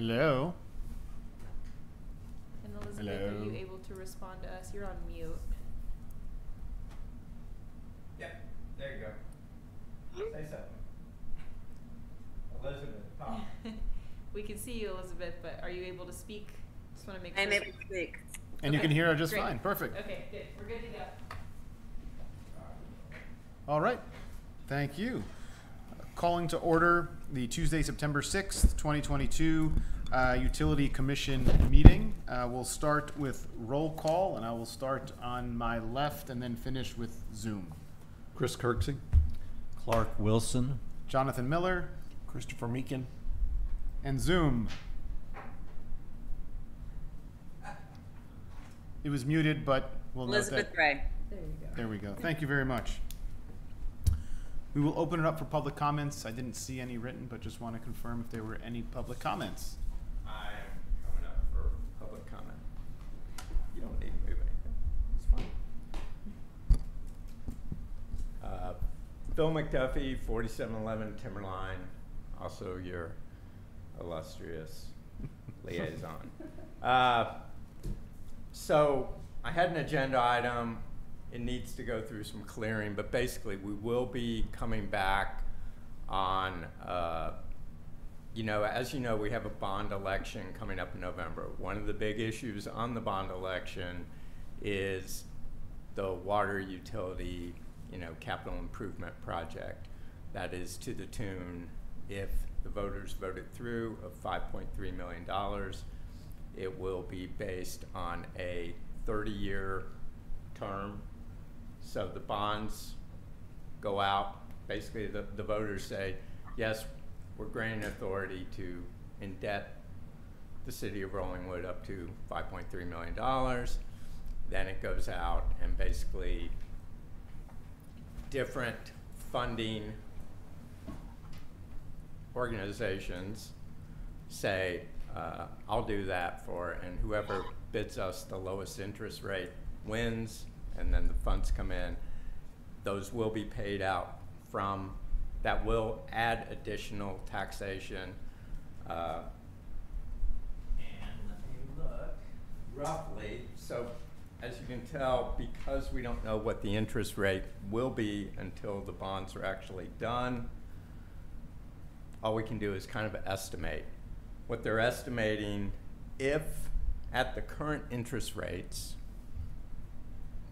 Hello. And Elizabeth, are you able to respond to us? You're on mute. Yep, there you go. Say something. Elizabeth, talk. we can see you, Elizabeth, but are you able to speak? Just want to make sure. I'm sure. able to speak. And you can hear her just great. fine. Perfect. Okay, good. We're good to go. All right. Thank you. Calling to order the Tuesday, September 6th, 2022 uh, Utility Commission meeting. Uh, We'll start with roll call, and I will start on my left and then finish with Zoom. Chris Kirksey. Clark Wilson. Jonathan Miller Christopher Meekin. and Zoom. It was muted, but we'll note that. Elizabeth Gray. There you go. There we go. Thank you very much. We will open it up for public comments. I didn't see any written, but just want to confirm if there were any public comments. I'm coming up for public comment. You don't need to move anything. It's fine. Uh, Phil McDuffie, forty-seven eleven Timberline, also your illustrious liaison. Uh, so I had an agenda item. It needs to go through some clearing, but basically we will be coming back on, uh, you know, as you know, we have a bond election coming up in November. One of the big issues on the bond election is the water utility, you know, capital improvement project. That is to the tune, if the voters voted through, of $5.3 million. It will be based on a 30-year term. So the bonds go out, basically the, the voters say, yes, we're granting authority to indebt the city of Rollingwood up to five point three million dollars. Then it goes out and basically different funding organizations say, uh, I'll do that for, and whoever bids us the lowest interest rate wins, and then the funds come in. Those will be paid out from, that will add additional taxation. uh, And let me look, roughly, so as you can tell, because we don't know what the interest rate will be until the bonds are actually done, all we can do is kind of estimate. What they're estimating, if at the current interest rates,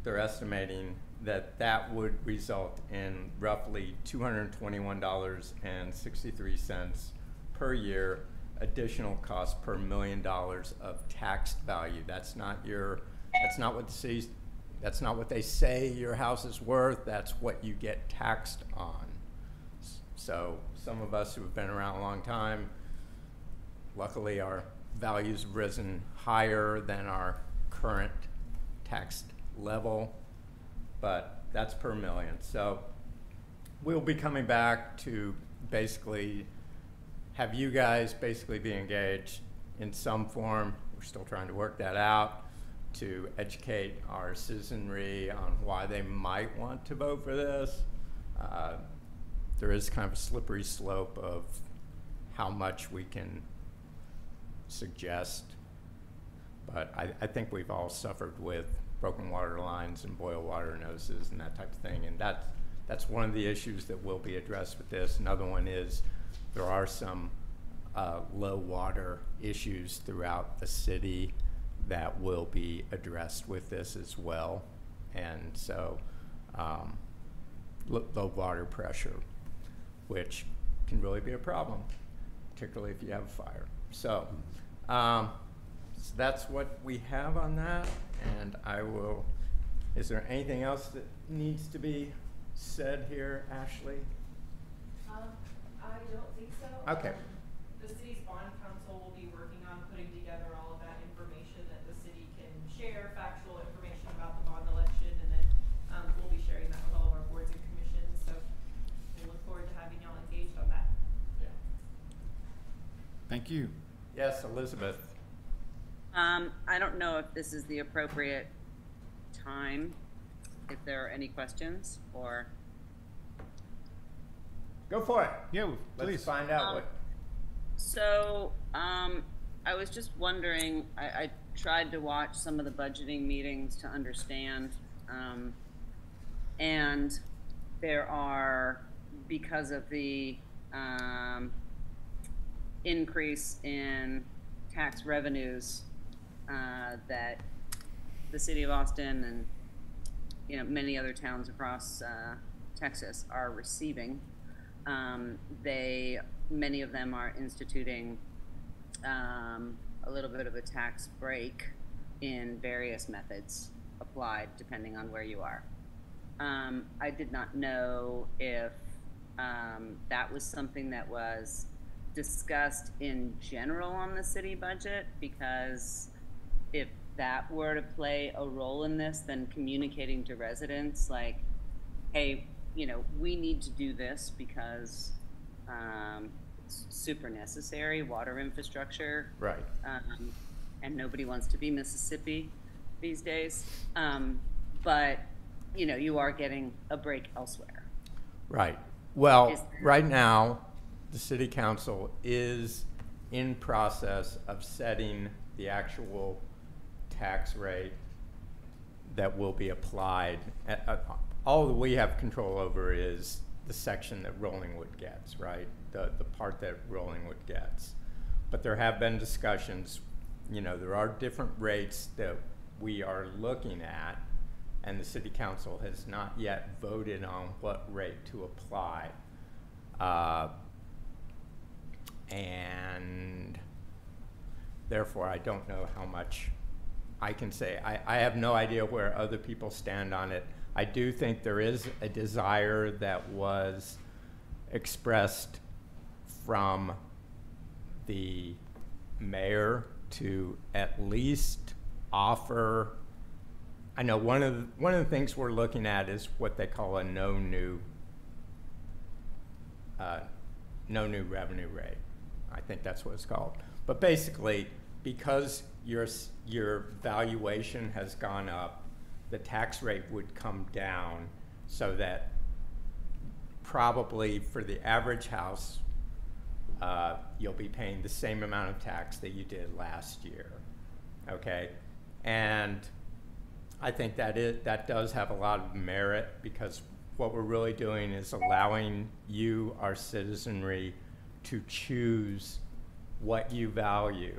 they're estimating that that would result in roughly two hundred and twenty-one dollars and sixty-three cents per year additional cost per million dollars of taxed value. That's not your, that's not what the city's, that's not what they say your house is worth, that's what you get taxed on. So some of us who have been around a long time, luckily our values have risen higher than our current taxed level, but that's per million. So we'll be coming back to basically have you guys basically be engaged in some form. We're still trying to work that out to educate our citizenry on why they might want to vote for this. Uh, there is kind of a slippery slope of how much we can suggest. But I, I think we've all suffered with broken water lines and boil water noses and that type of thing. And that's, that's one of the issues that will be addressed with this. Another one is there are some uh, low water issues throughout the city that will be addressed with this as well. And so, um, low water pressure, which can really be a problem, particularly if you have a fire. So, um, so that's what we have on that, and I will, is there anything else that needs to be said here, Ashley? Um, I don't think so. Okay. Um, The city's bond counsel will be working on putting together all of that information that the city can share, factual information about the bond election, and then, um, we'll be sharing that with all of our boards and commissions, so we look forward to having y'all engaged on that. Yeah. Thank you. Yes, Elizabeth? Um, I don't know if this is the appropriate time, if there are any questions, or, Go for it. Yeah, Let's please. find out Um, what, so, um, I was just wondering, I, I tried to watch some of the budgeting meetings to understand, um, and there are, because of the, um, increase in tax revenues, uh, that the city of Austin and, you know, many other towns across, uh, Texas are receiving. Um, they, many of them are instituting, um, a little bit of a tax break in various methods applied depending on where you are. Um, I did not know if um, that was something that was discussed in general on the city budget because if that were to play a role in this, then communicating to residents like, hey, you know, we need to do this because um, it's super necessary, water infrastructure, Right. um, and nobody wants to be Mississippi these days. Um, but you know, you are getting a break elsewhere. Right. Well, right now, the city council is in process of setting the actual tax rate that will be applied. All that we have control over is the section that Rollingwood gets, right? The, the part that Rollingwood gets. But there have been discussions, you know, there are different rates that we are looking at, and the city council has not yet voted on what rate to apply. Uh, And therefore, I don't know how much I can say. I, I have no idea where other people stand on it. I do think there is a desire that was expressed from the mayor to at least offer, I know one of, the- one of the things we're looking at is what they call a no new, uh, no new revenue rate. I think that's what it's called. But basically, because your, your valuation has gone up, the tax rate would come down so that probably for the average house, uh, you'll be paying the same amount of tax that you did last year. Okay? And I think that it, that does have a lot of merit because what we're really doing is allowing you, our citizenry, to choose what you value.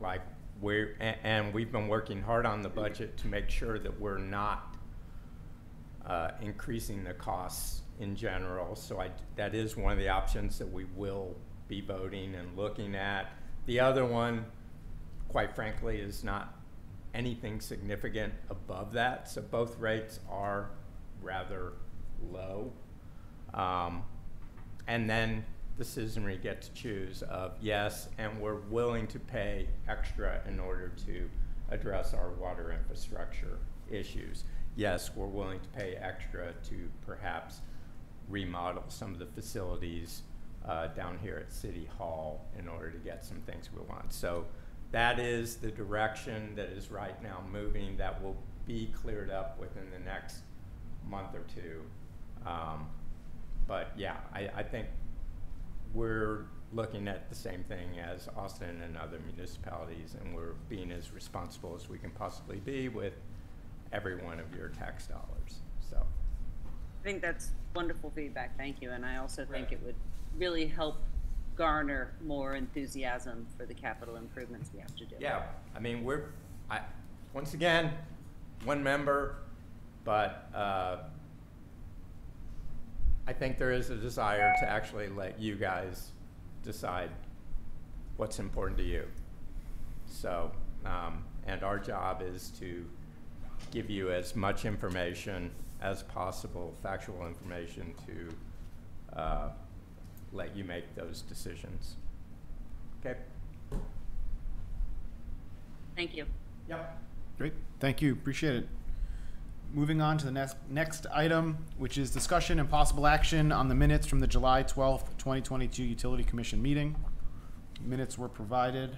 Like we're, and, we've been working hard on the budget to make sure that we're not uh, increasing the costs in general. So I, that is one of the options that we will be voting and looking at. The other one, quite frankly, is not anything significant above that. So both rates are rather low. Um, and then the citizenry get to choose of yes, and we're willing to pay extra in order to address our water infrastructure issues. Yes, we're willing to pay extra to perhaps remodel some of the facilities uh, down here at City Hall in order to get some things we want. So that is the direction that is right now moving. That will be cleared up within the next month or two. Um, but yeah, I, I think we're looking at the same thing as Austin and other municipalities, and we're being as responsible as we can possibly be with every one of your tax dollars. So, I think that's wonderful feedback. Thank you. And I also think Right. it would really help garner more enthusiasm for the capital improvements we have to do. yeah, I mean, we're, I, once again, one member, but, uh, I think there is a desire to actually let you guys decide what's important to you. So, um, and our job is to give you as much information as possible, factual information to, uh, let you make those decisions. Okay? Thank you. Yep. Great, thank you, appreciate it. Moving on to the next, next item, which is discussion and possible action on the minutes from the July twelfth, twenty twenty-two Utility Commission meeting. Minutes were provided.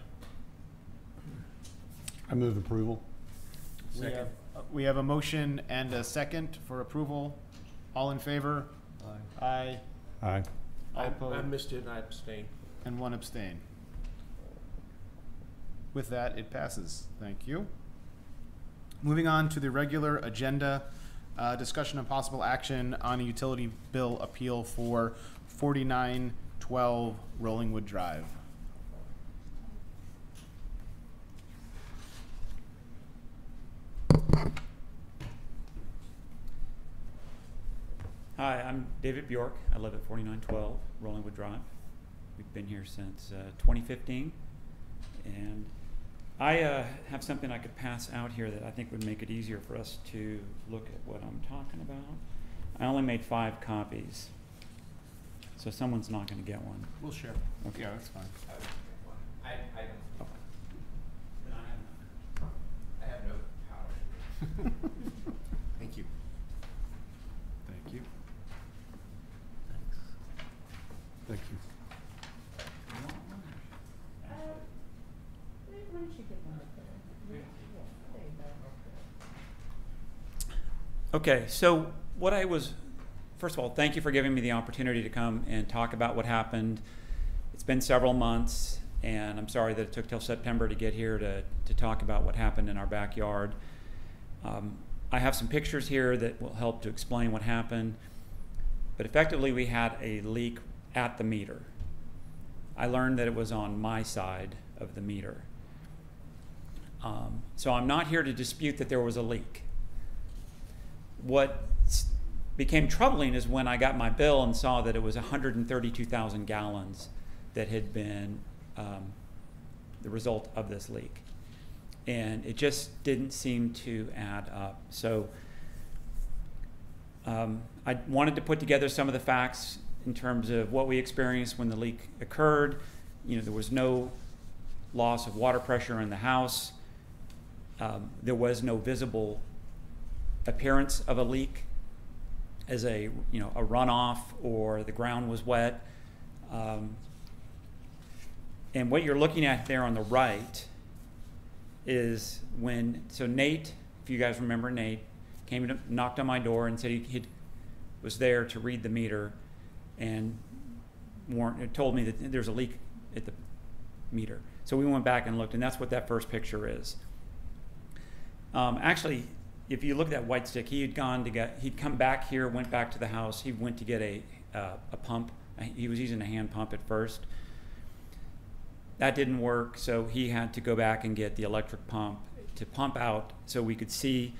I move approval. We have, we have a motion and a second for approval. All in favor? Aye. Aye. All I, I missed it and I abstained. And one abstain. With that, it passes. Thank you. Moving on to the regular agenda, uh, discussion and possible action on a utility bill appeal for forty-nine twelve Rollingwood Drive. Hi, I'm David Bjork. I live at 4912 Rollingwood Drive. We've been here since uh, 2015. And I uh, have something I could pass out here that I think would make it easier for us to look at what I'm talking about. I only made five copies, so someone's not going to get one. We'll share. Okay. Yeah, that's fine. I, I don't, Then I have none. I have no power. Thank you. Thank you. Thank you. Okay, so what I was, first of all, thank you for giving me the opportunity to come and talk about what happened. It's been several months, and I'm sorry that it took till September to get here to, to talk about what happened in our backyard. Um, I have some pictures here that will help to explain what happened, but effectively, we had a leak at the meter. I learned that it was on my side of the meter. Um, so I'm not here to dispute that there was a leak what became troubling is when I got my bill and saw that it was 132,000 gallons that had been um, the result of this leak. And it just didn't seem to add up. So um, I wanted to put together some of the facts in terms of what we experienced when the leak occurred. You know, there was no loss of water pressure in the house. Um, there was no visible appearance of a leak as a you know a runoff or the ground was wet. Um, and what you're looking at there on the right is when so Nate, if you guys remember Nate, came and knocked on my door and said he he'd, was there to read the meter, and warned, told me that there's a leak at the meter. So we went back and looked, and that's what that first picture is. Um, actually, if you look at that white stick, he had gone to get, he'd come back here, went back to the house. He went to get a, uh, a pump. He was using a hand pump at first. That didn't work, so he had to go back and get the electric pump to pump out so we could see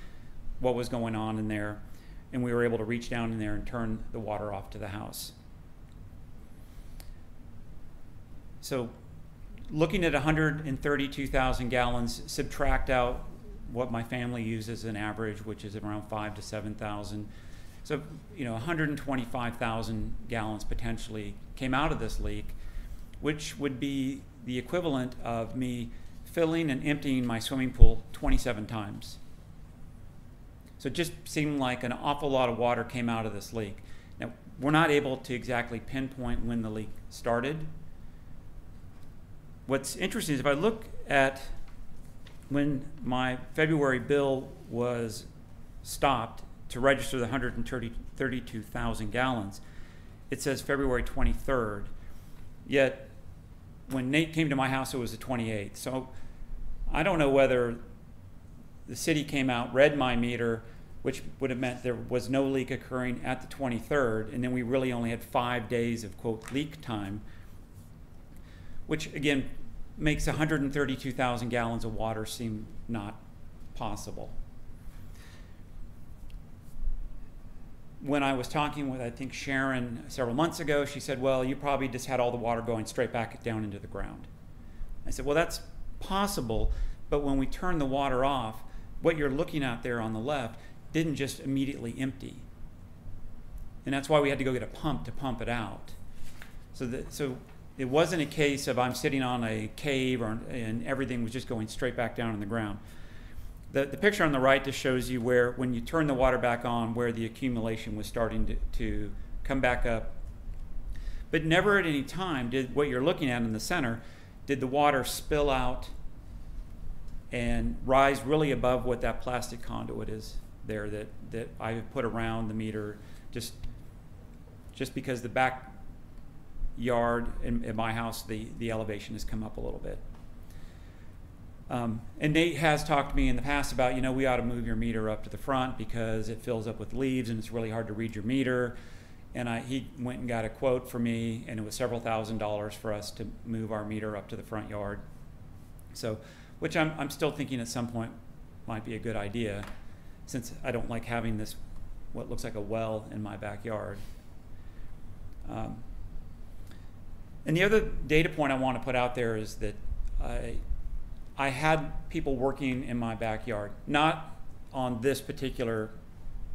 what was going on in there. And we were able to reach down in there and turn the water off to the house. So looking at 132,000 gallons, subtract out what my family uses an average, which is around five to 7,000. So, you know, 125,000 gallons potentially came out of this leak, which would be the equivalent of me filling and emptying my swimming pool 27 times. So it just seemed like an awful lot of water came out of this leak. Now, we're not able to exactly pinpoint when the leak started. What's interesting is if I look at when my February bill was stopped to register the 132,000 gallons, it says February 23rd. Yet when Nate came to my house, it was the 28th. So I don't know whether the city came out, read my meter, which would have meant there was no leak occurring at the 23rd, and then we really only had five days of quote leak time, which again makes 132,000 gallons of water seem not possible. When I was talking with, I think, Sharon several months ago, she said, Well, you probably just had all the water going straight back down into the ground. I said, Well, that's possible, but when we turn the water off, what you're looking at there on the left didn't just immediately empty. And that's why we had to go get a pump to pump it out. So, that, so it wasn't a case of I'm sitting on a cave or, and everything was just going straight back down in the ground. The, the picture on the right just shows you where, when you turn the water back on, where the accumulation was starting to, to come back up. But never at any time did what you're looking at in the center, did the water spill out and rise really above what that plastic conduit is there that, that I put around the meter just, just because the back yard in, in my house, the, the elevation has come up a little bit. Um, and Nate has talked to me in the past about, you know, we ought to move your meter up to the front because it fills up with leaves and it's really hard to read your meter. And I, he went and got a quote for me, and it was several thousand dollars for us to move our meter up to the front yard. So, which I'm, I'm still thinking at some point might be a good idea, since I don't like having this, what looks like a well in my backyard. Um, and the other data point I want to put out there is that I, I had people working in my backyard, not on this particular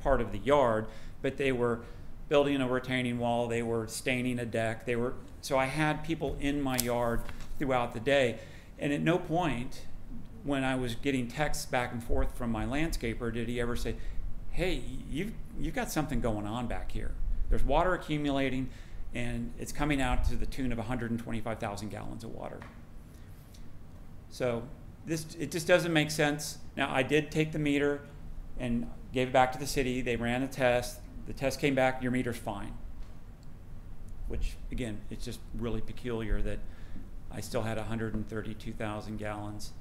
part of the yard, but they were building a retaining wall, they were staining a deck, they were so I had people in my yard throughout the day. And at no point when I was getting texts back and forth from my landscaper did he ever say, Hey, you've you've got something going on back here. There's water accumulating and it's coming out to the tune of 125,000 gallons of water. So this it just doesn't make sense. Now I did take the meter and gave it back to the city. They ran a test. The test came back. Your meter's fine. Which again, it's just really peculiar that I still had 132,000 gallons.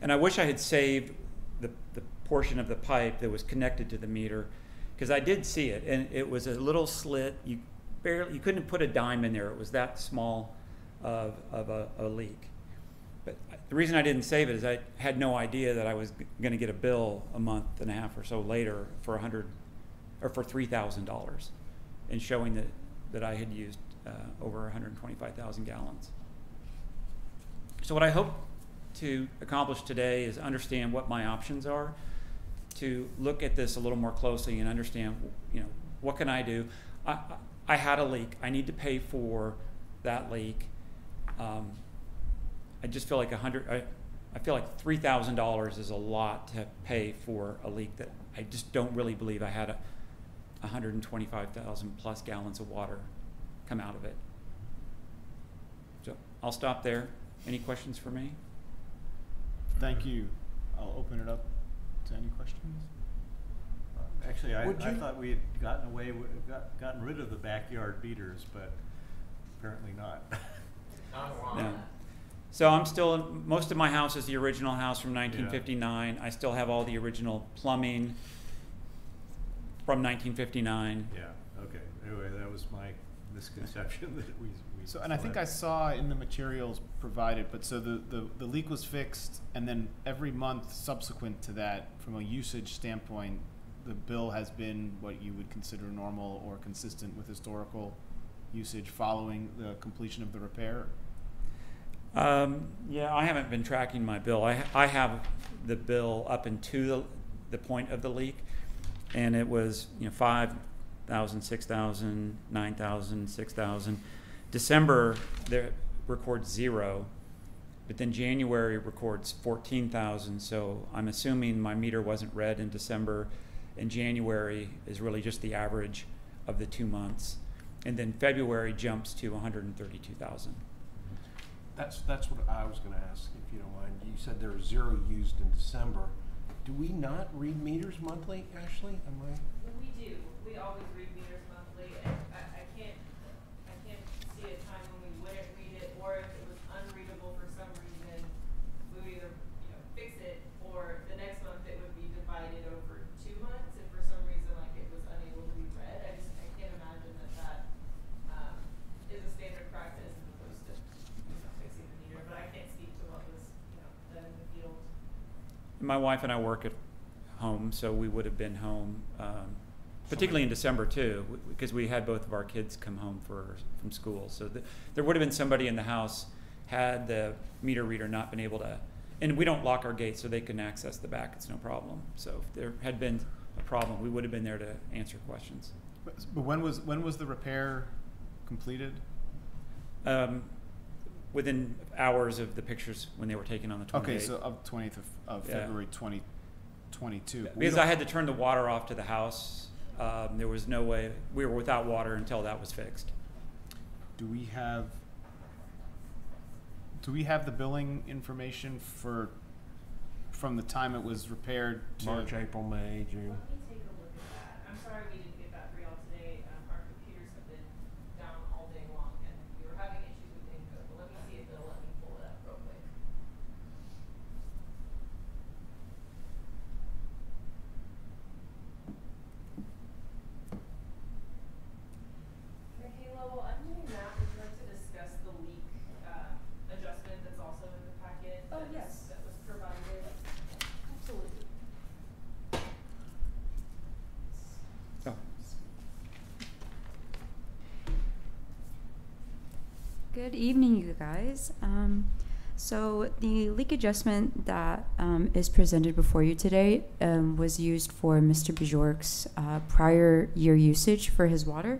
And I wish I had saved the, the portion of the pipe that was connected to the meter because I did see it and it was a little slit. You barely you couldn't put a dime in there. It was that small of, of a, a leak. But the reason I didn't save it is I had no idea that I was going to get a bill a month and a half or so later for a hundred or for three thousand dollars, and showing that that I had used uh, over 125,000 gallons. So what I hope to accomplish today is understand what my options are, to look at this a little more closely and understand, you know, what can I do? I, I- had a leak. I need to pay for that leak. Um, I just feel like a hundred, I, I feel like three thousand dollars is a lot to pay for a leak that I just don't really believe I had a, a hundred and twenty-five thousand plus gallons of water come out of it. So I'll stop there. Any questions for me? Thank you. I'll open it up to any questions. Actually, I, Would I you- thought we had gotten away, with- got, gotten rid of the backyard beaters, but apparently not. Not No. So I'm still, most of my house is the original house from nineteen fifty-nine. I still have all the original plumbing from nineteen fifty-nine. Yeah, okay. Anyway, that was my misconception that we, we. So, and I think I had- saw in the materials provided, but so the, the, the leak was fixed, and then every month subsequent to that, from a usage standpoint, the bill has been what you would consider normal or consistent with historical usage following the completion of the repair? Um, yeah, I haven't been tracking my bill. I, I have the bill up into the, the point of the leak, and it was, you know, five thousand, six thousand, nine thousand, six thousand. December, there records zero, but then January records fourteen thousand, so I'm assuming my meter wasn't read in December, and January is really just the average of the two months. And then February jumps to hundred and thirty-two thousand. That's, that's what I was gonna ask, if you don't mind. You said there was zero used in December. Do we not read meters monthly, Ashley? Am I? We do, we always read meters monthly, and I, I can't, I can't see a time when we wouldn't read it, or if it was unreadable for some reason, we would either, you know, fix it, or the next month it would be divided over two months, if for some reason, like, it was unable to be read, I just, I can't imagine that that, um, is a standard practice as opposed to, you know, fixing the meter, but I can't speak to what was, you know, done in the field. My wife and I work at home, so we would have been home, um, particularly in December too, because we had both of our kids come home for from school. So th- there would have been somebody in the house had the meter reader not been able to, and we don't lock our gates, so they can access the back. It's no problem. So if there had been a problem, we would have been there to answer questions. But, but when was, when was the repair completed? Um, within hours of the pictures when they were taken on the 28th. Okay, so of twentieth of, of Yeah. February twenty twenty-two. Because I had to turn the water off to the house. Um, there was no way, we were without water until that was fixed. Do we have, do we have the billing information for, from the time it was repaired to? March, April, May, June? Let me take a look at that. I'm sorry we didn't get that for y'all today. Um, our computers have been down all day long and we were having issues with Inco, but let me see if they'll let me pull it up real quick. Good evening, you guys. Um, so the leak adjustment that um, is presented before you today um, was used for Mr. Bjork's uh, prior year usage for his water.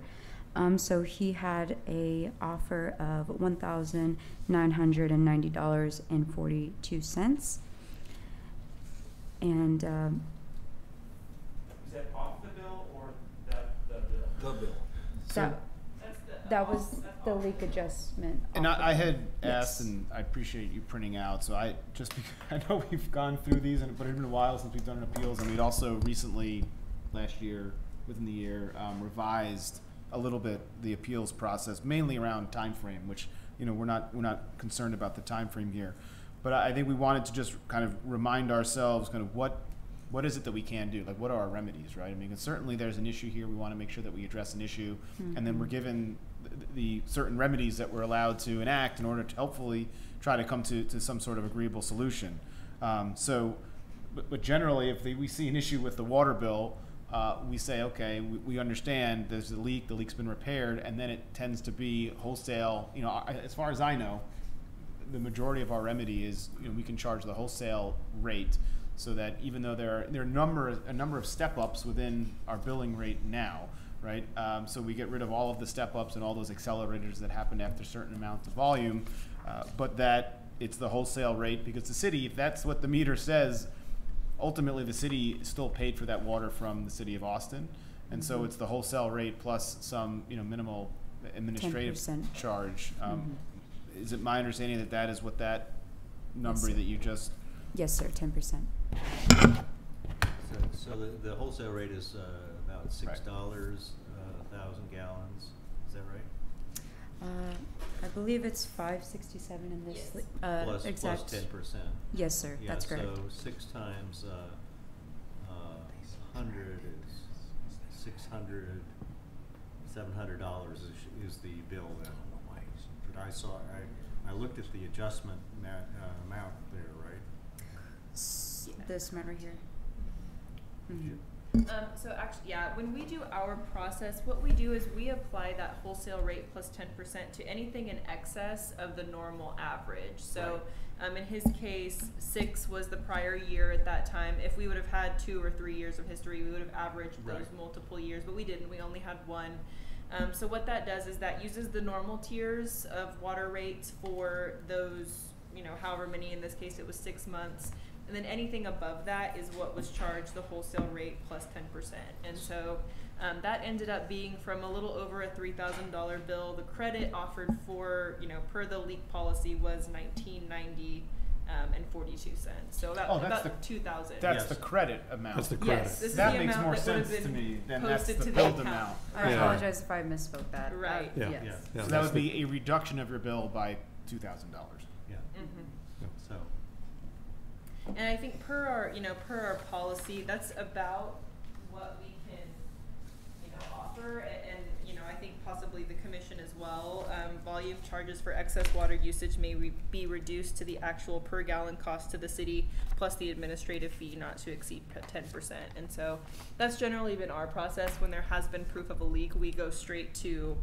Um, so he had a offer of one thousand nine hundred and ninety dollars and forty two cents. And um, Is that off the bill or that, the bill? The bill. that That's the. That was the leak adjustment. And I, I had asked, and I appreciate you printing out, so I, just because, I know we've gone through these, and, but it's been a while since we've done an appeals, and we'd also recently, last year, within the year, um, revised a little bit the appeals process, mainly around time frame, which, you know, we're not, we're not concerned about the time frame here. But I I think we wanted to just kind of remind ourselves kind of what, what is it that we can do? Like, what are our remedies, right? I mean, certainly there's an issue here, we wanna make sure that we address an issue, and then we're given the certain remedies that we're allowed to enact in order to hopefully try to come to, to some sort of agreeable solution. Um, so, but, but generally, if they, we see an issue with the water bill, uh, we say, okay, we, we understand there's a leak, the leak's been repaired, and then it tends to be wholesale, you know, as far as I know, the majority of our remedy is, you know, we can charge the wholesale rate so that even though there are, there are number, a number of step-ups within our billing rate now, right? Um, so we get rid of all of the step-ups and all those accelerators that happen after certain amounts of volume, uh, but that it's the wholesale rate, because the city, if that's what the meter says, ultimately the city still paid for that water from the city of Austin. And so it's the wholesale rate plus some, you know, minimal administrative 10%. charge. Um, Mm-hmm. Is it my understanding that that is what that number Yes. that you just, Yes, sir, ten percent. So, so the, the wholesale rate is, uh, about six dollars a thousand gallons, is that right? Uh, I believe it's five sixty-seven in this, Yes. li- uh, Plus, plus exact. ten percent. Yes, sir, Yeah, that's correct. so six times, uh, uh, hundred is six hundred, seven hundred dollars is, is the bill then. But I saw, I, I looked at the adjustment ma- uh, amount there, right? S- This amount right here. Mhm. Um, so actually, yeah, when we do our process, what we do is we apply that wholesale rate plus plus ten percent to anything in excess of the normal average. So, um, in his case, six was the prior year at that time. If we would have had two or three years of history, we would have averaged those multiple years, but we didn't. We only had one. Um, so what that does is that uses the normal tiers of water rates for those, you know, however many, in this case it was six months. And then anything above that is what was charged the wholesale rate plus ten percent. And so, um, that ended up being from a little over a three thousand dollar bill. The credit offered for, you know, per the leak policy was nineteen ninety, um, and forty-two cents. So about, Oh, that's about the- two thousand. that's Yes. the credit amount. That's the Yes, credit. this is That the makes amount more that sense to me than that's the to the billed account. amount. I Yeah. apologize if I misspoke that. Uh, Right. Yeah. Yes. Yeah. So that would be a reduction of your bill by two thousand dollars. Yeah, Mm-hmm. so, And I think per our, you know, per our policy, that's about what we can, you know, offer. A- And, you know, I think possibly the commission as well. Um, volume charges for excess water usage may re- be reduced to the actual per gallon cost to the city plus the administrative fee not to exceed ten percent. And so that's generally been our process. When there has been proof of a leak, we go straight to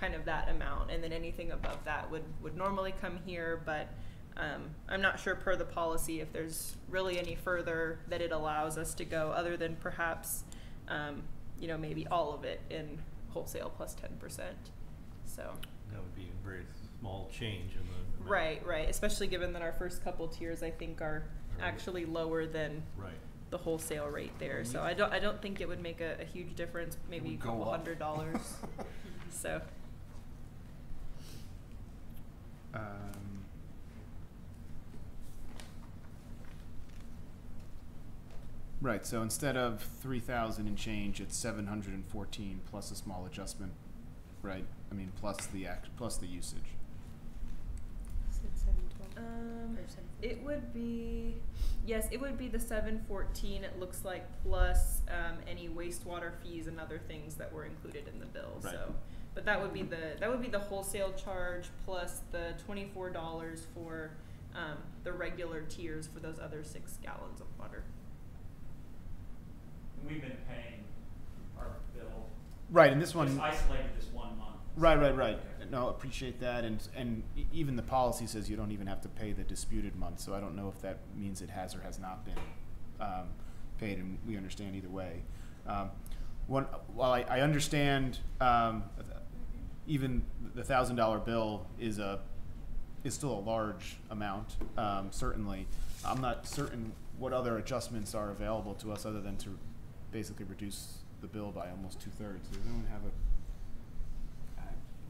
kind of that amount. And then anything above that would, would normally come here, but um, I'm not sure per the policy if there's really any further that it allows us to go, other than perhaps, um, you know, maybe all of it in wholesale plus plus ten percent. So, that would be a very small change in the. amount. right, right, especially given that our first couple tiers, I think, are Right. actually lower than Right. the wholesale rate there. So I don't, I don't think it would make a, a huge difference, maybe a couple hundred dollars. So, Um, Right, so instead of three thousand and change, it's seven hundred and fourteen plus a small adjustment, right? I mean, plus the act, plus the usage. um, It would be, yes, it would be the seven fourteen, it looks like, plus, um, any wastewater fees and other things that were included in the bill, Right. so. But that would be the, that would be the wholesale charge plus the twenty-four dollars for, um, the regular tiers for those other six gallons of water. We've been paying our bill, Right, and this one. just isolated this one month. Right, right, right. no, appreciate that, and, and e- even the policy says you don't even have to pay the disputed month, so I don't know if that means it has or has not been, um, paid, and we understand either way. Um, one, while I, I understand, um, even the thousand dollar bill is a, is still a large amount, um, certainly. I'm not certain what other adjustments are available to us other than to basically reduce the bill by almost two-thirds. Does anyone have a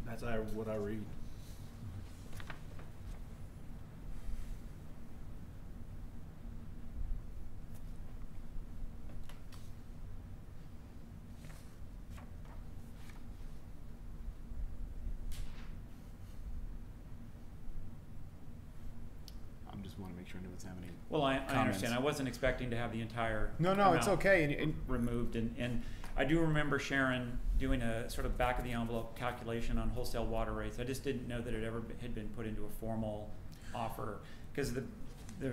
That's I- what I read. I'm just wanna make sure no one's having any. Well, I, I understand. I wasn't expecting to have the entire. No, no, it's okay, and, and, Removed, and, and I do remember Sharon doing a sort of back of the envelope calculation on wholesale water rates. I just didn't know that it ever be- had been put into a formal offer, because the, the,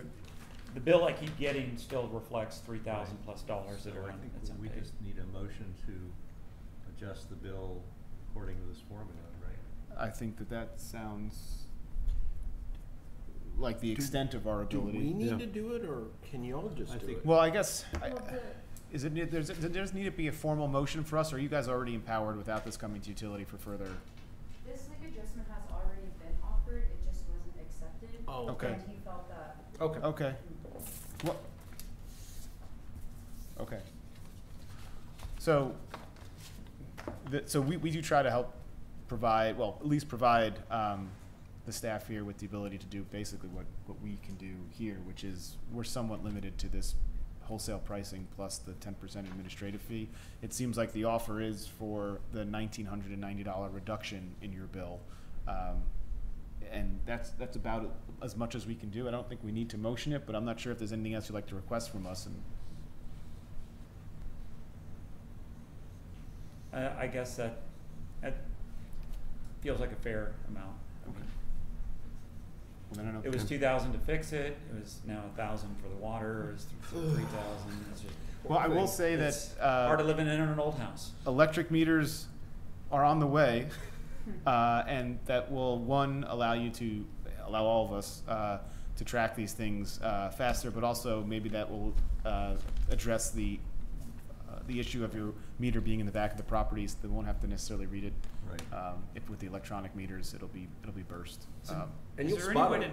the bill I keep getting still reflects three thousand plus dollars that are I think that's we unpaid. just need a motion to adjust the bill according to this formula, right? I think that that sounds like the extent of our Do ability. we Yeah. need to do it, or can you all just I do think- it? Well, I guess, I, is it, need- there's, there does need to be a formal motion for us, or are you guys already empowered without this coming to utility for further? This leak adjustment has already been offered, it just wasn't accepted. Oh, Okay. And he felt that Okay. Okay. What? Okay. So, the, so we, we do try to help provide, well, at least provide, um, the staff here with the ability to do basically what, what we can do here, which is, we're somewhat limited to this wholesale pricing plus the ten percent administrative fee. It seems like the offer is for the nineteen hundred and ninety dollar reduction in your bill. Um, and that's, that's about as much as we can do. I don't think we need to motion it, but I'm not sure if there's anything else you'd like to request from us and. Uh, I guess that, that feels like a fair amount. I mean, I don't. It was two thousand to fix it, it was now a thousand for the water, it's three thousand, it's. Well, I will say that, it's uh, Hard to live in an old house. electric meters are on the way, uh, and that will, one, allow you to, allow all of us, uh, to track these things, uh, faster, but also maybe that will, uh, address the, uh, the issue of your meter being in the back of the properties, they won't have to necessarily read it. Right. Um, if with the electronic meters, it'll be, it'll be burst. Um, And Is you'll there any spot way it,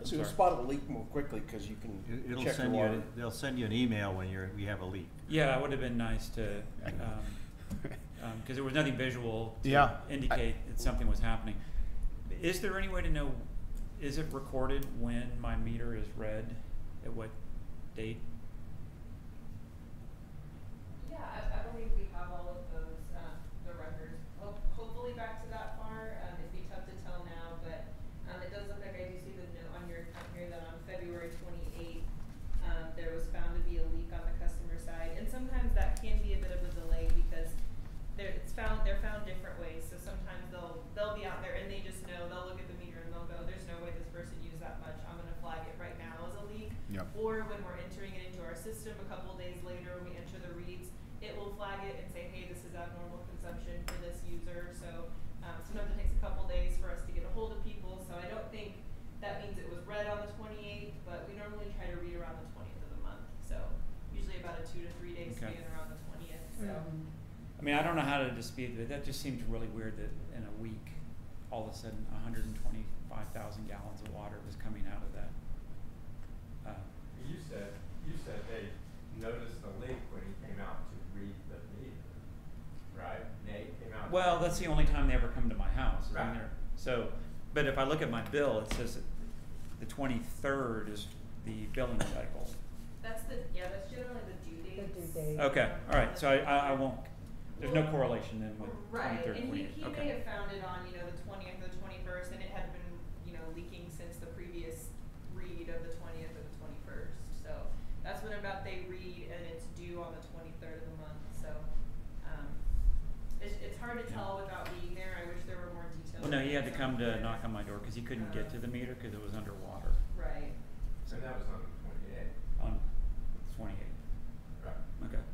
to- so you'll spot a leak more quickly, cause you can It- It'll check your send you, water. a- they'll send you an email when you're, we have a leak. Yeah, it would have been nice to, um, um, cause there was nothing visual to Yeah, I- indicate that something was happening. Is there any way to know, is it recorded when my meter is read, at what date? Yeah, I, I believe we have all of those, um, the records, Ho- hopefully back to that far, um, it'd be tough to tell now, but, um, it does look like I do see the note on your account here that on February twenty-eighth, um, there was found to be a leak on the customer side, and sometimes that can be a bit of a delay because they're, it's found, they're found different ways, so sometimes they'll, they'll be out there and they just know, they'll look at the meter and they'll go, there's no way this person used that much, I'm gonna flag it right now as a leak. Yep. Or when we're entering it into our system, a couple days later, when we enter the reads, it will flag it and say, hey, this is abnormal consumption for this user, so, um, sometimes it takes a couple days for us to get a hold of people, so I don't think that means it was read on the twenty-eighth, but we normally try to read around the twentieth of the month, so usually about a two to three day Okay. span around the twentieth, so. I mean, I don't know how to dispute that. that just seems really weird that in a week, all of a sudden, hundred and twenty-five thousand gallons of water was coming out of that. Uh, You said, you said they noticed the leak when he came out to read the meter, right? Nate came out. Well, that's the the only time they ever come to my house. Right. they're- So, but if I look at my bill, it says that the twenty-third is the billing cycle. That's the, yeah, that's generally the due dates. due date. Okay, all right, so I, I, I won't, there's no correlation then with Right, twenty-third, and he, he okay. may have found it on, you know, the twentieth or the twenty-first, and it had been, you know, leaking since the previous read of the twentieth or the twenty-first, so that's when about they read, and it's due on the twenty-third of the month, so, um, it's, it's hard to Yeah. tell without being there, I wish there were more details. Well, no, he had to on come to there. knock on my door, cause he couldn't get to the meter, cause it was underwater Right, And that was on the twenty-eighth, on twenty-eighth. right? Okay.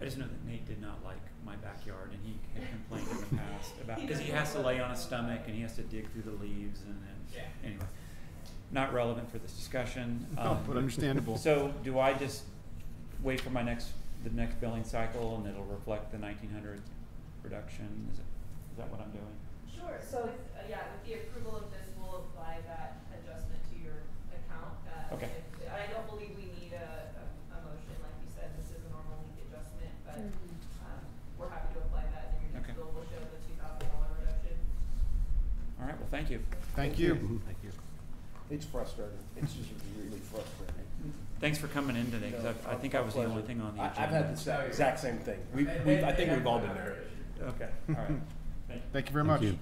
I just know that Nate did not like my backyard, and he had complained in the past about because he has to lay on his stomach and he has to dig through the leaves, and then anyway, not relevant for this discussion. No, Um, but understandable. So, do I just wait for my next the next billing cycle, and it'll reflect the nineteen hundred reduction? Is it is that what I'm doing? Sure, so with, uh, yeah, with the approval of this, we'll apply that adjustment to your account. uh, Okay. if- I don't believe we need a, a, a motion, like you said, this is a normal leak adjustment, but, um, we're happy to apply that, and your Okay. next bill will show the two thousand dollar reduction. All right. Well, thank you. Thank you. It's frustrating. It's just really frustrating. Thanks for coming in today, because I, I think I was the only thing on the I, agenda. I've had the exact same thing. We, we, I think we've all been there. Okay. All right. Thank Thank you very Thank much. you.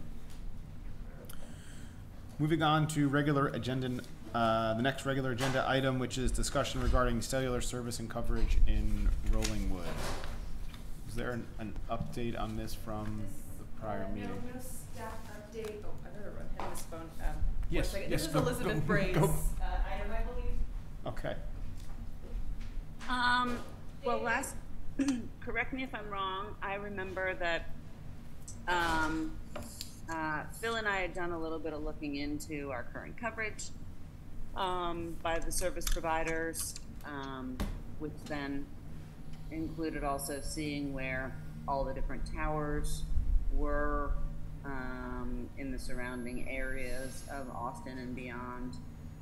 Moving on to regular agenda, uh, the next regular agenda item, which is discussion regarding cellular service and coverage in Rollingwood. Is there an, an update on this from the prior Uh, meeting? No, no staff update, oh, I better run him this phone, um, one Yes, second. yes, This is Elizabeth go- Bray's, go. uh, item, I believe. Okay. Um, well, last, correct me if I'm wrong, I remember that, um, uh, Phil and I had done a little bit of looking into our current coverage, um, by the service providers, um, which then included also seeing where all the different towers were, um, in the surrounding areas of Austin and beyond.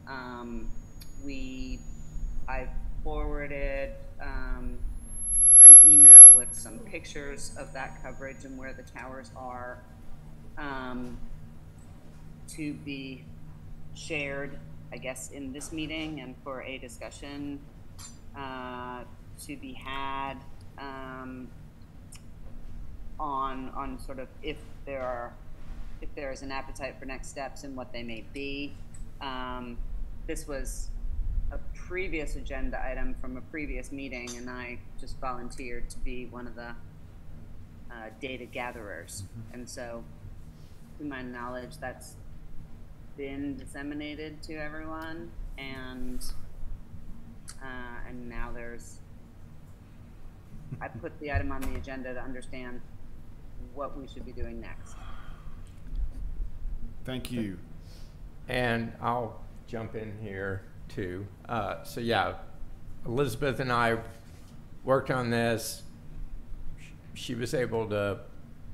Um, we I forwarded um, an email with some pictures of that coverage and where the towers are um, to be shared, I guess, in this meeting and for a discussion uh, to be had um, on on sort of if there are if there is an appetite for next steps and what they may be. Um, this was a previous agenda item from a previous meeting, and I just volunteered to be one of the uh, data gatherers. And so, to my knowledge, that's been disseminated to everyone, and uh, and now there's. I put the item on the agenda to understand what we should be doing next. Thank you. And I'll jump in here too. Uh, so yeah, Elizabeth and I worked on this. She was able to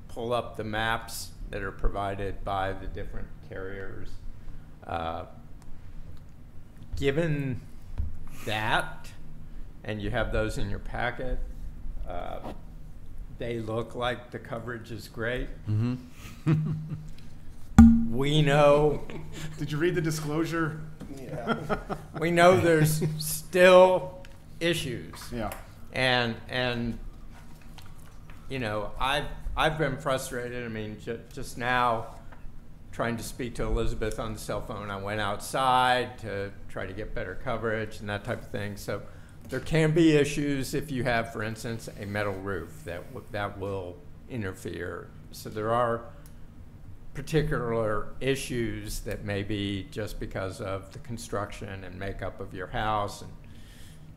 pull up the maps that are provided by the different carriers. Uh, given that, and you have those in your packet, uh, they look like the coverage is great. Mm-hmm. We know Did you read the disclosure? Yeah. we know there's still issues. Yeah. And and you know, I've I've been frustrated. I mean, ju- just now trying to speak to Elizabeth on the cell phone, I went outside to try to get better coverage and that type of thing. So there can be issues if you have, for instance, a metal roof that w- that will interfere. So there are particular issues that may be just because of the construction and makeup of your house and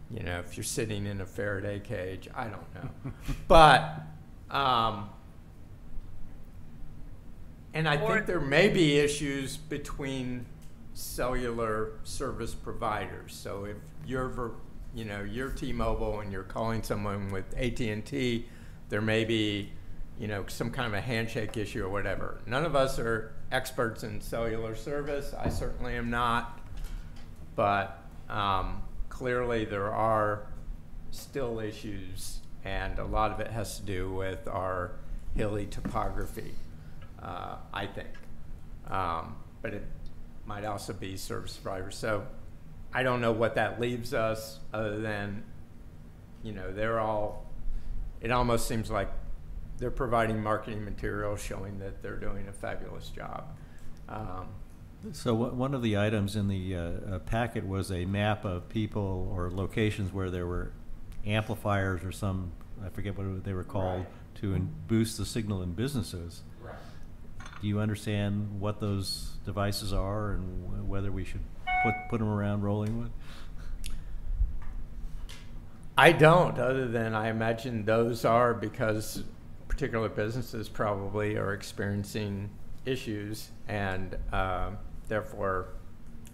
you know if you're sitting in a Faraday cage I don't know but um, and I Or- think there may be issues between cellular service providers so if you're ver- you know you're T-Mobile and you're calling someone with AT&T there may be you know, some kind of a handshake issue or whatever. None of us are experts in cellular service. I certainly am not. But um, clearly, there are still issues, and a lot of it has to do with our hilly topography, uh, I think. Um, but it might also be service providers. So I don't know what that leaves us other than, you know, they're all, it almost seems like they're providing marketing material showing that they're doing a fabulous job. Um, So one of the items in the uh, uh, packet was a map of people or locations where there were amplifiers or some, I forget what they were called, Right. to in- boost the signal in businesses. Do you understand what those devices are and wh- whether we should put, put them around Rollingwood? I don't, other than I imagine those are because particular businesses probably are experiencing issues and um, therefore,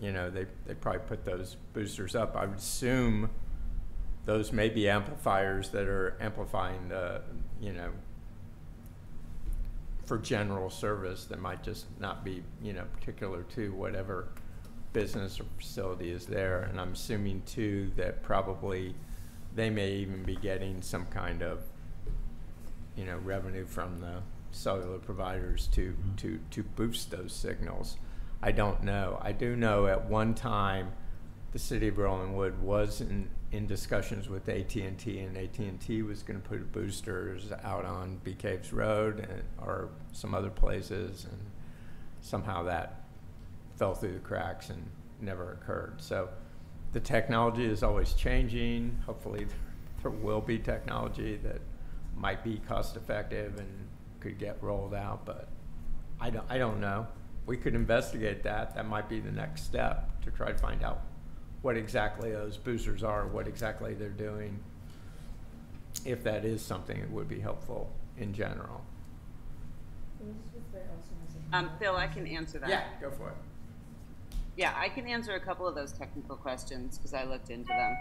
you know, they, they probably put those boosters up. I would assume those may be amplifiers that are amplifying the, you know, for general service that might just not be, you know, particular to whatever business or facility is there. And I'm assuming too that probably they may even be getting some kind of, you know, revenue from the cellular providers to, mm-hmm. to, to boost those signals. I don't know. I do know at one time, the city of Rollingwood was in, in discussions with AT&T and AT&T was going to put boosters out on Bee Caves Road and, or some other places and somehow that fell through the cracks and never occurred. So the technology is always changing. Hopefully there will be technology that might be cost effective and could get rolled out, but I don't, I don't know. We could investigate that. That might be the next step to try to find out what exactly those boosters are, what exactly they're doing, if that is something that would be helpful in general. Um, Phil, I can answer that. Yeah, go for it. Yeah, I can answer a couple of those technical questions because I looked into them.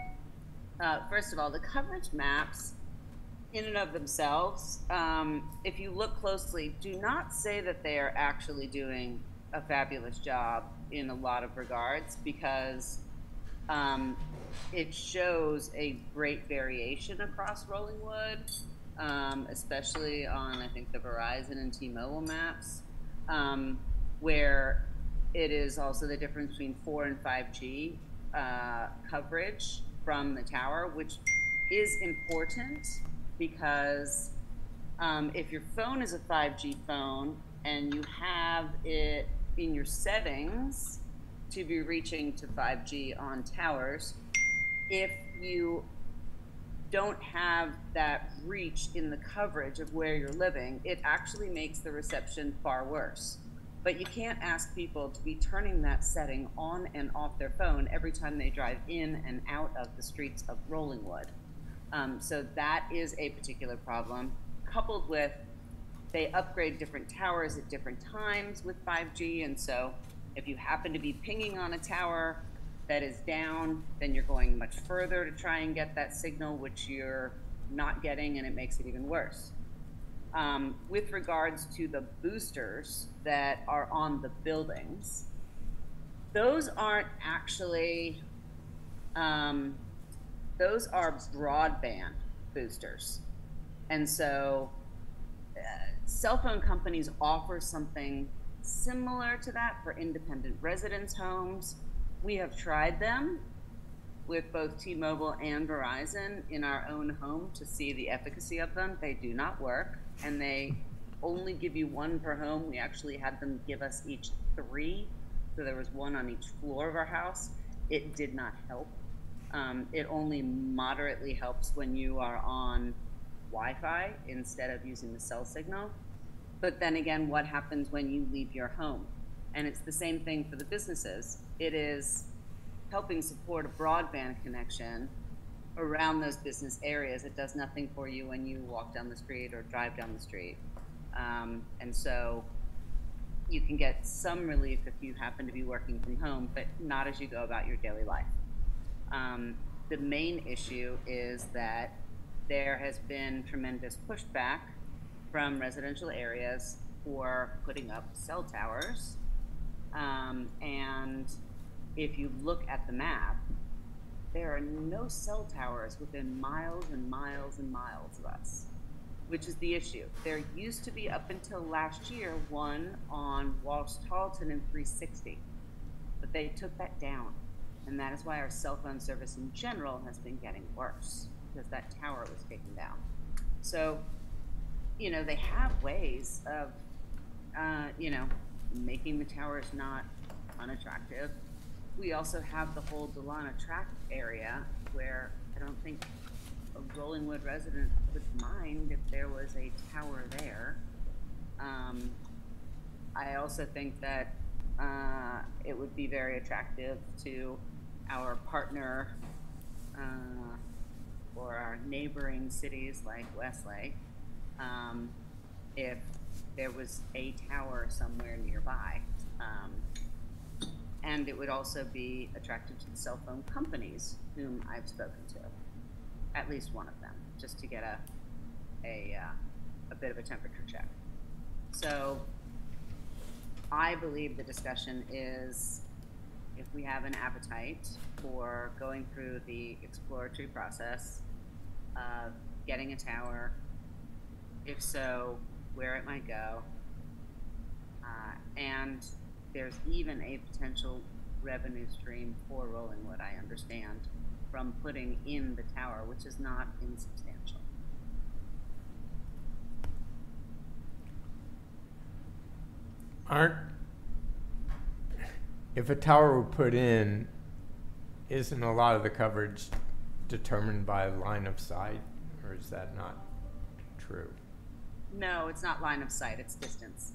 Uh, first of all, the coverage maps, in and of themselves, um, if you look closely, do not say that they are actually doing a fabulous job in a lot of regards because um, it shows a great variation across Rollingwood, um, especially on I think the Verizon and T-Mobile maps, um, where it is also the difference between 4 and 5G uh, coverage from the tower, which is important because um, if your phone is a 5G phone and you have it in your settings to be reaching to 5G on towers, if you don't have that reach in the coverage of where you're living, it actually makes the reception far worse. But you can't ask people to be turning that setting on and off their phone every time they drive in and out of the streets of Rollingwood. Um, so that is a particular problem, coupled with they upgrade different towers at different times with 5G. And so if you happen to be pinging on a tower that is down, then you're going much further to try and get that signal, which you're not getting, and it makes it even worse. Um, with regards to the boosters that are on the buildings, those aren't actually, um, those are broadband boosters. And so uh, cell phone companies offer something similar to that for independent residence homes. We have tried them with both T-Mobile and Verizon in our own home to see the efficacy of them. They do not work and they only give you one per home. We actually had them give us each three. So there was one on each floor of our house. It did not help. Um, it only moderately helps when you are on Wi-Fi instead of using the cell signal. But then again, what happens when you leave your home? And it's the same thing for the businesses. It is helping support a broadband connection around those business areas. It does nothing for you when you walk down the street or drive down the street. Um, and so you can get some relief if you happen to be working from home, but not as you go about your daily life. Um, the main issue is that there has been tremendous pushback from residential areas for putting up cell towers. Um, and if you look at the map, there are no cell towers within miles and miles and miles of us, which is the issue. There used to be, up until last year, one on Walsh Tarlton and 360, but they took that down. And that is why our cell phone service in general has been getting worse, because that tower was taken down. So you know, they have ways of, uh, you know, making the towers not unattractive. We also have the whole Delana track area where I don't think a Rollingwood resident would mind if there was a tower there. Um, I also think that uh, it would be very attractive to our partner uh, or our neighboring cities like Westlake, um, if there was a tower somewhere nearby. Um, and it would also be attractive to the cell phone companies whom I've spoken to, at least one of them, just to get a, a, uh, a bit of a temperature check. So I believe the discussion is if we have an appetite for going through the exploratory process of getting a tower, if so, where it might go, uh, and there's even a potential revenue stream for Rollingwood, I understand, from putting in the tower, which is not insubstantial. Aren't, if a tower were put in, isn't a lot of the coverage determined by line of sight, or is that not true? No, it's not line of sight, it's distance.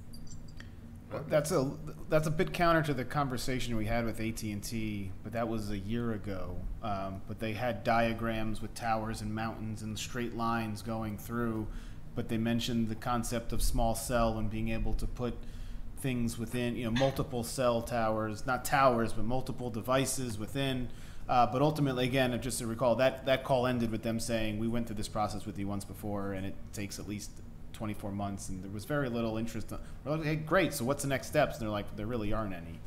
That's a that's a bit counter to the conversation we had with AT and T, but that was a year ago. Um, but they had diagrams with towers and mountains and straight lines going through. But they mentioned the concept of small cell and being able to put things within, you know, multiple cell towers, not towers, but multiple devices within. Uh, but ultimately, again, just to recall, that that call ended with them saying we went through this process with you once before, and it takes at least 24 months, and there was very little interest. We're like, hey, great. So what's the next steps? And they're like, there really aren't any.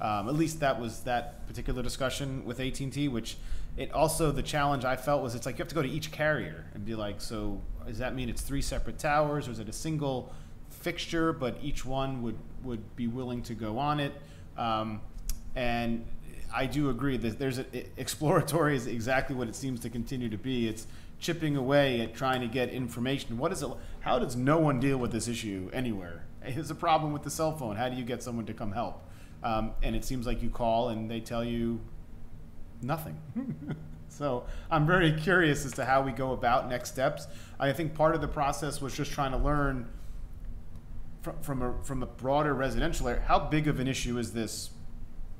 Um, at least that was that particular discussion with AT&T, which it also the challenge I felt was it's like you have to go to each carrier and be like, so does that mean it's three separate towers, or is it a single fixture, but each one would would be willing to go on it? Um, and I do agree that there's a, exploratory is exactly what it seems to continue to be. It's chipping away at trying to get information. What is it? How does no one deal with this issue anywhere? It's a problem with the cell phone. How do you get someone to come help? Um, and it seems like you call and they tell you nothing. so I'm very curious as to how we go about next steps. I think part of the process was just trying to learn from, from a from a broader residential area. How big of an issue is this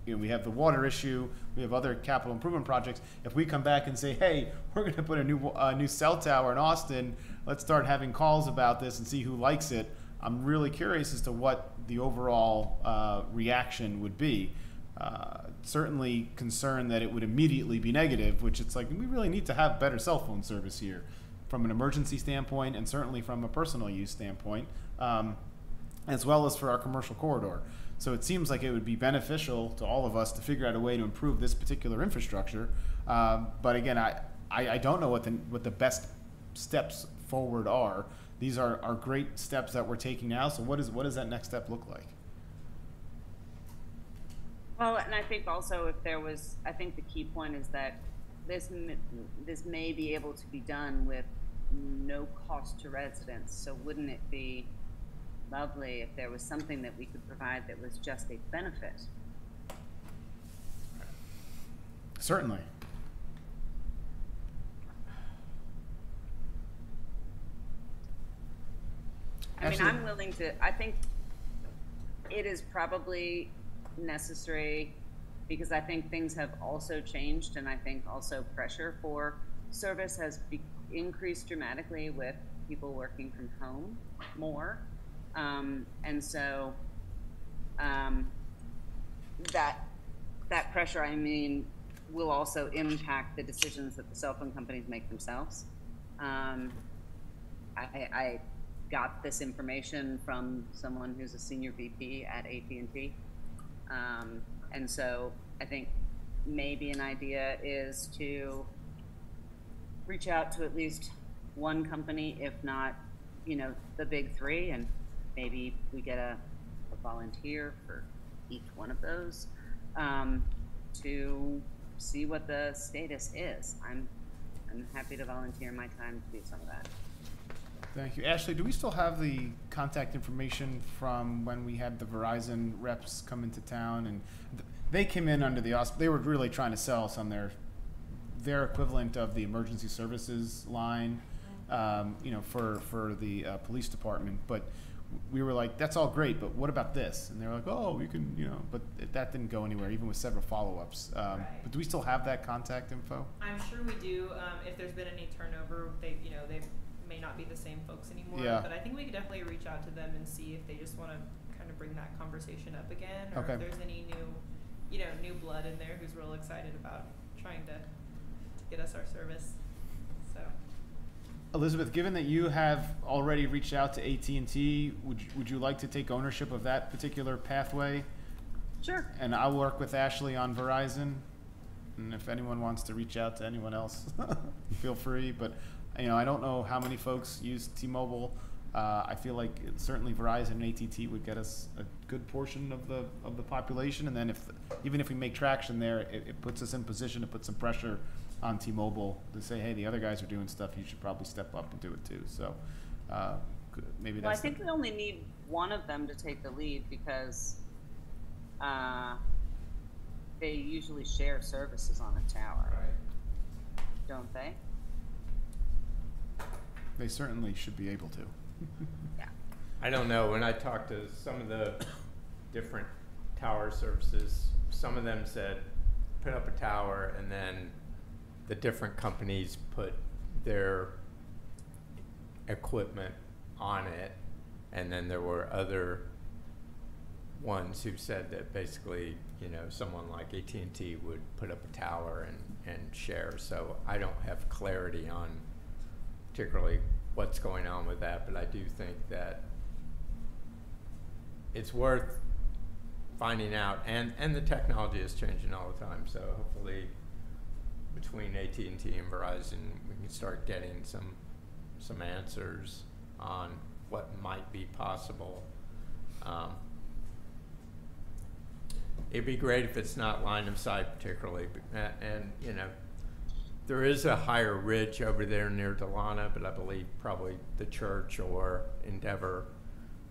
you know, we have the water issue, we have other capital improvement projects. If we come back and say, hey, we're going to put a new new cell tower in Austin, let's start having calls about this and see who likes it. I'm really curious as to what the overall uh, reaction would be. Uh, certainly concerned that it would immediately be negative, which it's like we really need to have better cell phone service here, from an emergency standpoint and certainly from a personal use standpoint, um, as well as for our commercial corridor. So it seems like it would be beneficial to all of us to figure out a way to improve this particular infrastructure. Um, but again, I, I, I don't know what the, what the best steps forward are. These are, are great steps that we're taking now. So what is what does that next step look like? Well, and I think also if there was, I think the key point is that this this may be able to be done with no cost to residents. So wouldn't it be lovely if there was something that we could provide that was just a benefit? Certainly. I mean, Actually- I'm willing to, I think it is probably necessary because I think things have also changed and I think also pressure for service has be- increased dramatically with people working from home more. Um, and so, um, that, that pressure, I mean, will also impact the decisions that the cell phone companies make themselves. Um, I, I got this information from someone who's a senior VP at AT&T. Um, and so I think maybe an idea is to reach out to at least one company, if not, you know, the big three, and maybe we get a, a volunteer for each one of those um, to see what the status is. I'm I'm happy to volunteer my time to do some of that. Thank you. Ashley, do we still have the contact information from when we had the Verizon reps come into town and th- they came in under the aus- they were really trying to sell us on their their equivalent of the emergency services line, um, you know, for for the uh, police department. But we were like, that's all great, but what about this? And they were like, oh, we can, you know, but it- that didn't go anywhere, even with several follow-ups. Um, Right. But do we still have that contact info? I'm sure we do. Um, if there's been any turnover, they, you know, they may not be the same folks anymore. Yeah. But I think we could definitely reach out to them and see if they just want to kind of bring that conversation up again, or Okay. if there's any new, you know, new blood in there who's real excited about trying to, to get us our service. So. Elizabeth, given that you have already reached out to AT&T, would, you- would you like to take ownership of that particular pathway? Sure. And I'll work with Ashley on Verizon. And if anyone wants to reach out to anyone else, feel free. But, you know, I don't know how many folks use T-Mobile. Uh, I feel like certainly Verizon and AT&T would get us a good portion of the, of the population. And then if, even if we make traction there, it, it puts us in position to put some pressure on T-Mobile to say, hey, the other guys are doing stuff, you should probably step up and do it too. So, uh, good- maybe Well, I that's. the- think we only need one of them to take the lead because uh, they usually share services on a tower, right. don't they? They certainly should be able to. Yeah. I don't know, when I talked to some of the different tower services, some of them said, put up a tower and then the different companies put their equipment on it. And then there were other ones who said that basically, you know, someone like AT&T would put up a tower and, and share. So I don't have clarity on particularly what's going on with that, but I do think that it's worth finding out, and, and the technology is changing all the time, so hopefully between AT&T and Verizon, we can start getting some, some answers on what might be possible. Um, it'd be great if it's not line of sight particularly, but, uh, and, you know, there is a higher ridge over there near Delana, but I believe probably the church or Endeavor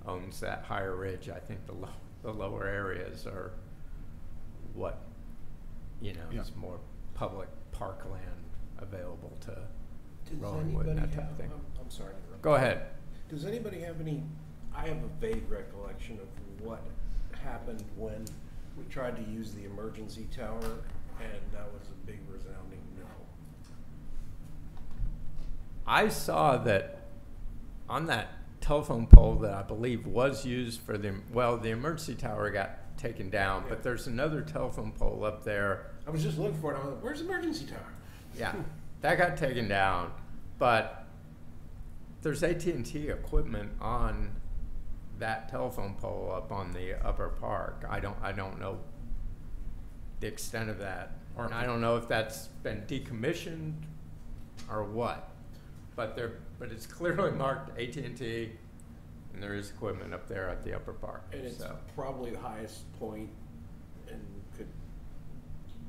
owns that higher ridge. I think the low, the lower areas are what, you know, Yeah. is more public parkland available to Does Rollingwood and that type have, of thing. I'm, I'm sorry. Go ahead. Does anybody have any, I have a vague recollection of what happened when we tried to use the emergency tower, and that was a big resounding no. I saw that on that telephone pole that I believe was used for the, well, the emergency tower got taken down, but there's another telephone pole up there I was just looking for it, I was like, where's the emergency tower? Yeah, that got taken down, but there's AT&T equipment on that telephone pole up on the upper park. I don't, I don't know the extent of that. And I don't know if that's been decommissioned or what. But there, but it's clearly marked AT&T and there is equipment up there at the upper park, And it's so. probably the highest point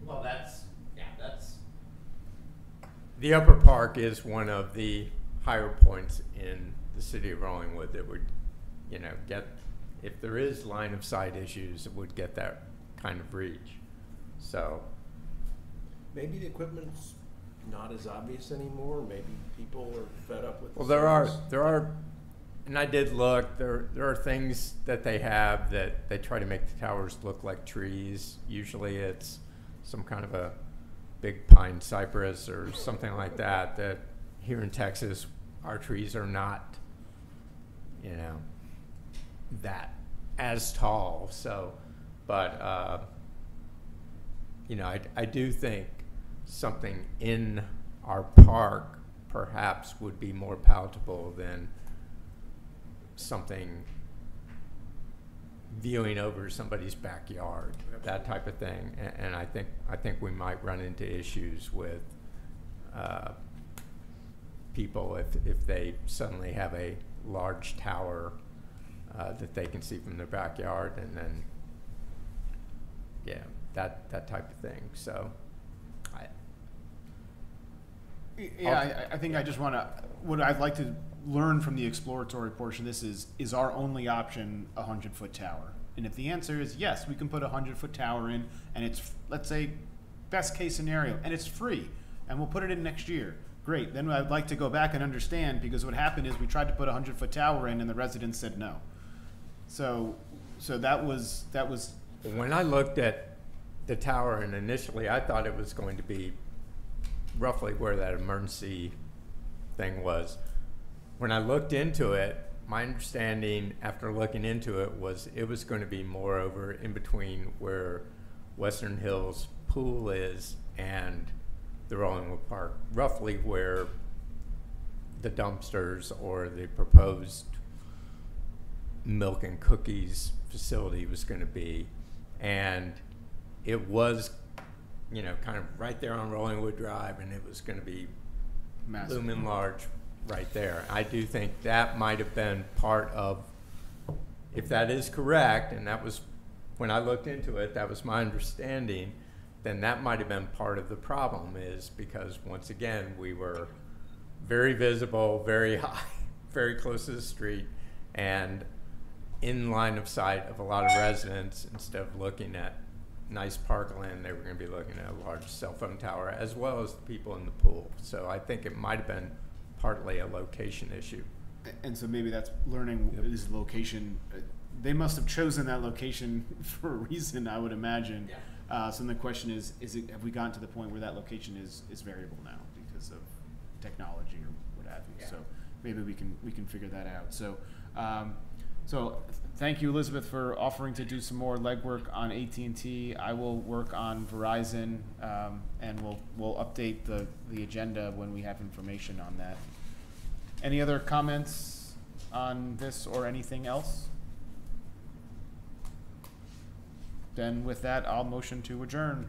Well, that's, yeah, that's. The upper park is one of the higher points in the city of Rollingwood that would, you know, get, if there is line of sight issues, it would get that kind of reach. So, maybe the equipment's not as obvious anymore, maybe people are fed up with the well, there are, there are, and I did look, there, there are things that they have that they try to make the towers look like trees. Usually it's some kind of a big pine cypress or something like that, that here in Texas, our trees are not, you know, that as tall, so, but, uh, you know, I, I do think something in our park perhaps would be more palatable than something viewing over somebody's backyard, that type of thing. And, and I think, I think we might run into issues with, uh, people if, if they suddenly have a large tower, uh, that they can see from their backyard and then, yeah, that, that type of thing, so, I, Yeah, I, I think I just want to, what I'd like to learn from the exploratory portion this is, is our only option a hundred foot tower? And if the answer is yes, we can put a hundred foot tower in and it's, let's say, best case scenario, and it's free, and we'll put it in next year. Great, then I'd like to go back and understand, because what happened is we tried to put a hundred foot tower in and the residents said no. So, so that was, that was, When I looked at the tower and initially I thought it was going to be roughly where that emergency thing was. When I looked into it, my understanding after looking into it was it was going to be more over in between where Western Hills Pool is and the Rollingwood Park, roughly where the dumpsters or the proposed milk and cookies facility was going to be. And it was, you know, kind of right there on Rollingwood Drive, and it was going to be Massive. looming large right there. I do think that might have been part of, if that is correct, and that was, when I looked into it, that was my understanding, then that might have been part of the problem is because, once again, we were very visible, very high, very close to the street, and in line of sight of a lot of residents instead of looking at nice parkland, they were going to be looking at a large cell phone tower as well as the people in the pool. So I think it might have been partly a location issue. and so maybe that's learning is location. uh, They must have chosen that location for a reason, I would imagine. Uh, so then the question is, is it, have we gotten to the point where that location is, is variable now because of technology or what have you? So maybe we can, we can figure that out. So, um, so thank you, Elizabeth, for offering to do some more legwork on AT&T. I will work on Verizon, um, and we'll, we'll update the, the agenda when we have information on that. Any other comments on this or anything else? Then with that, I'll motion to adjourn.